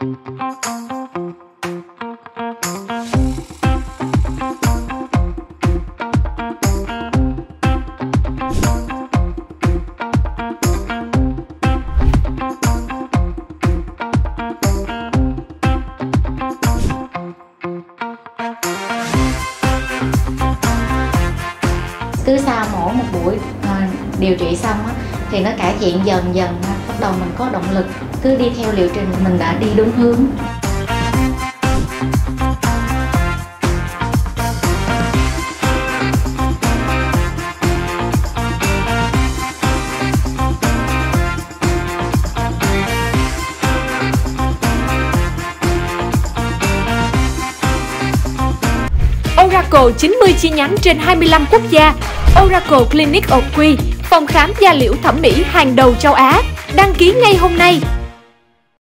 cứ sau mỗi một buổi à, điều trị xong thì nó cải thiện dần dần bắt đầu mình có động lực cứ đi theo liệu trình mình đã đi đúng hướng Oracle 90 chi nhánh trên 25 quốc gia. Oracle Clinic OQ, phòng khám da liễu thẩm mỹ hàng đầu châu Á. Đăng ký ngay hôm nay.